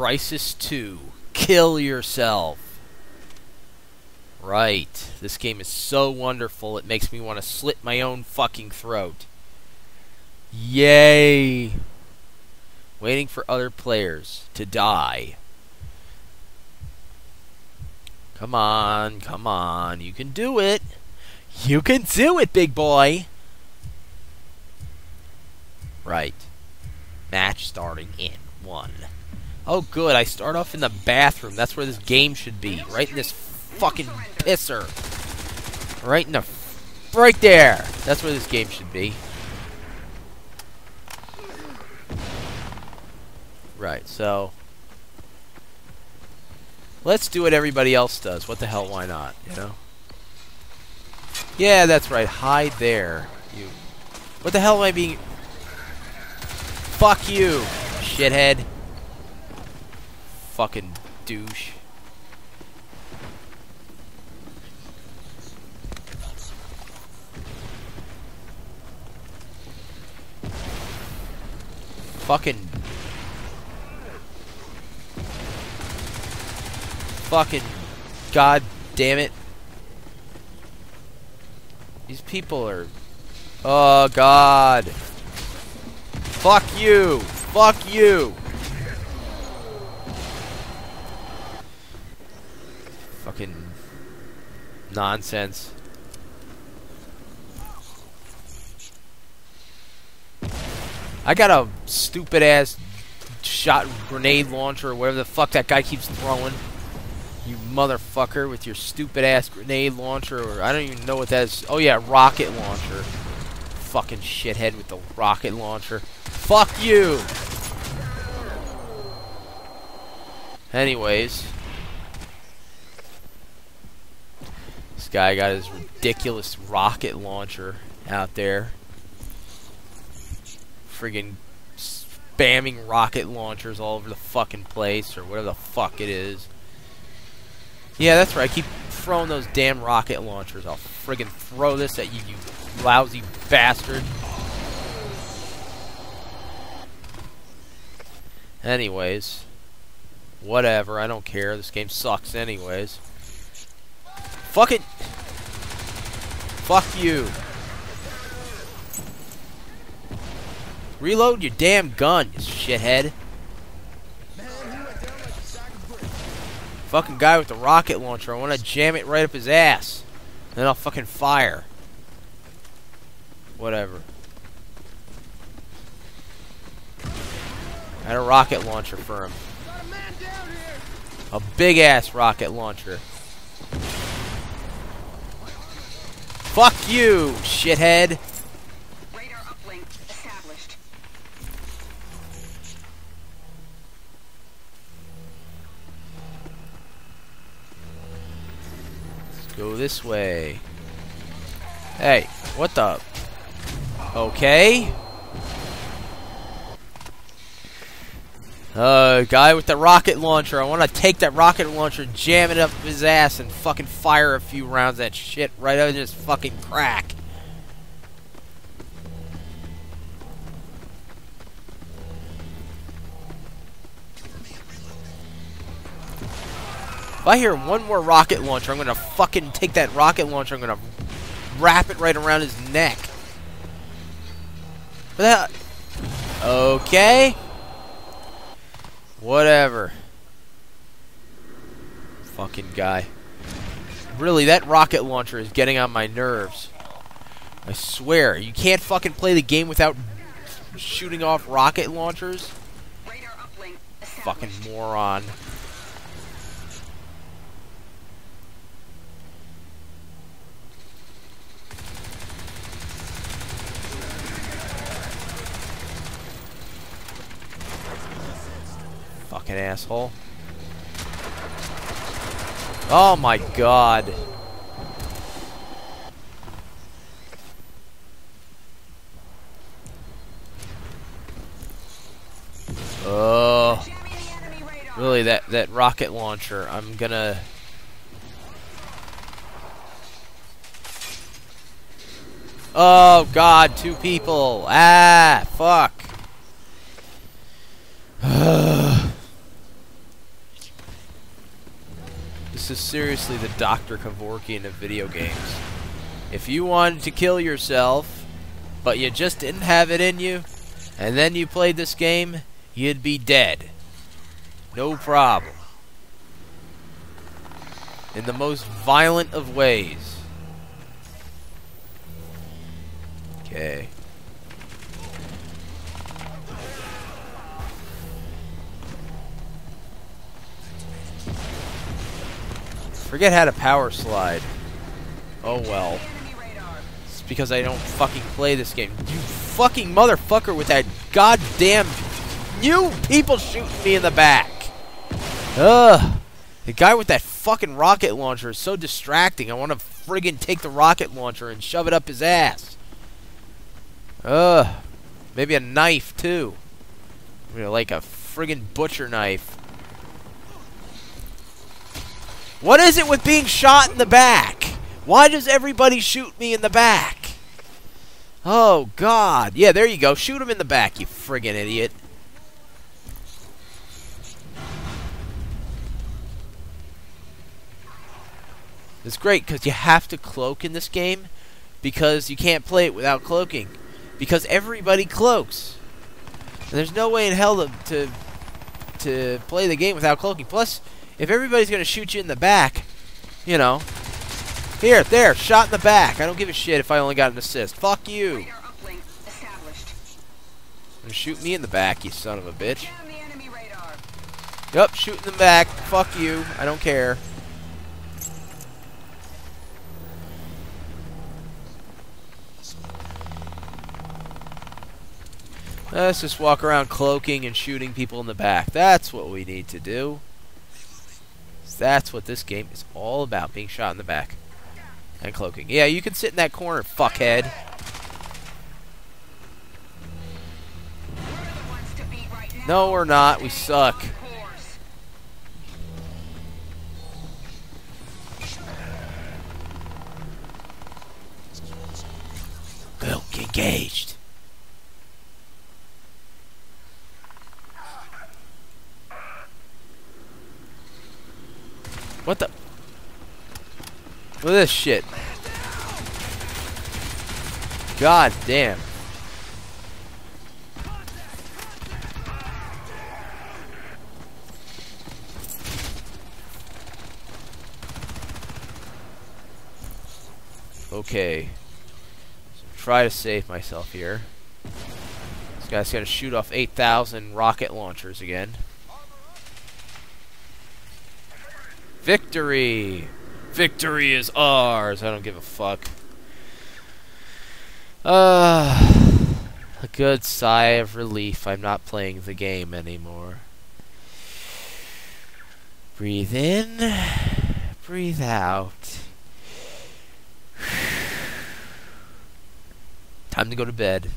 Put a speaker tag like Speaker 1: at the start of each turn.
Speaker 1: Crysis 2. Kill yourself. Right. This game is so wonderful, it makes me want to slit my own fucking throat. Yay! Waiting for other players to die. Come on, come on. You can do it. You can do it, big boy. Right. Match starting in one. Oh, good. I start off in the bathroom. That's where this game should be. Right in this fucking pisser. Right in the... Right there. That's where this game should be. Right, so... Let's do what everybody else does. What the hell, why not, you know? Yeah, that's right. Hide there. You... What the hell am I being... Fuck you, shithead. Fucking douche. Fucking... Fucking... God damn it. These people are... Oh, God. Fuck you! Fuck you! Fucking... Nonsense. I got a stupid ass shot grenade launcher or whatever the fuck that guy keeps throwing. You motherfucker with your stupid ass grenade launcher or I don't even know what that is. Oh yeah, rocket launcher. Fucking shithead with the rocket launcher. Fuck you! Anyways. Guy got his ridiculous rocket launcher out there friggin' spamming rocket launchers all over the fucking place, or whatever the fuck it is. Yeah, that's right. I keep throwing those damn rocket launchers. I'll friggin' throw this at you, you lousy bastard. Anyways. Whatever, I don't care. This game sucks anyways. Fuck it! Fuck you! Reload your damn gun, you shithead. Fucking guy with the rocket launcher. I want to jam it right up his ass. Then I'll fucking fire. Whatever. I had a rocket launcher for him. A big ass rocket launcher. Fuck you, shithead. Let's Go this way. Hey, what the? Okay. Uh, guy with the rocket launcher. I want to take that rocket launcher, jam it up his ass, and fucking fire a few rounds that shit right out of his fucking crack. If I hear one more rocket launcher, I'm gonna fucking take that rocket launcher, I'm gonna wrap it right around his neck. What the Okay. Whatever. Fucking guy. Really, that rocket launcher is getting on my nerves. I swear, you can't fucking play the game without shooting off rocket launchers? Fucking moron. Fucking asshole. Oh my god. Oh. Really, that, that rocket launcher, I'm gonna... Oh god, two people. Ah, fuck. This is seriously the Dr. Kevorkian of video games. If you wanted to kill yourself, but you just didn't have it in you, and then you played this game, you'd be dead. No problem. In the most violent of ways. Okay. Forget how to power slide. Oh well. It's because I don't fucking play this game. You fucking motherfucker with that goddamn... You people shooting me in the back. Ugh. The guy with that fucking rocket launcher is so distracting. I want to friggin' take the rocket launcher and shove it up his ass. Ugh. Maybe a knife, too. You know, like a friggin' butcher knife. What is it with being shot in the back? Why does everybody shoot me in the back? Oh, God. Yeah, there you go. Shoot him in the back, you friggin' idiot. It's great because you have to cloak in this game because you can't play it without cloaking. Because everybody cloaks. And there's no way in hell to, to, to play the game without cloaking. Plus, if everybody's going to shoot you in the back, you know. Here, there, shot in the back. I don't give a shit if I only got an assist. Fuck you. Shoot me in the back, you son of a bitch. Yup, shoot in the back. Fuck you. I don't care. Let's just walk around cloaking and shooting people in the back. That's what we need to do. That's what this game is all about, being shot in the back. And cloaking. Yeah, you can sit in that corner, fuckhead. No, we're not. We suck. Engaged. What the? Look at this shit. God damn. Okay. So try to save myself here. This guy's gonna shoot off 8,000 rocket launchers again. Victory! Victory is ours! I don't give a fuck. Uh, a good sigh of relief. I'm not playing the game anymore. Breathe in. Breathe out. Time to go to bed.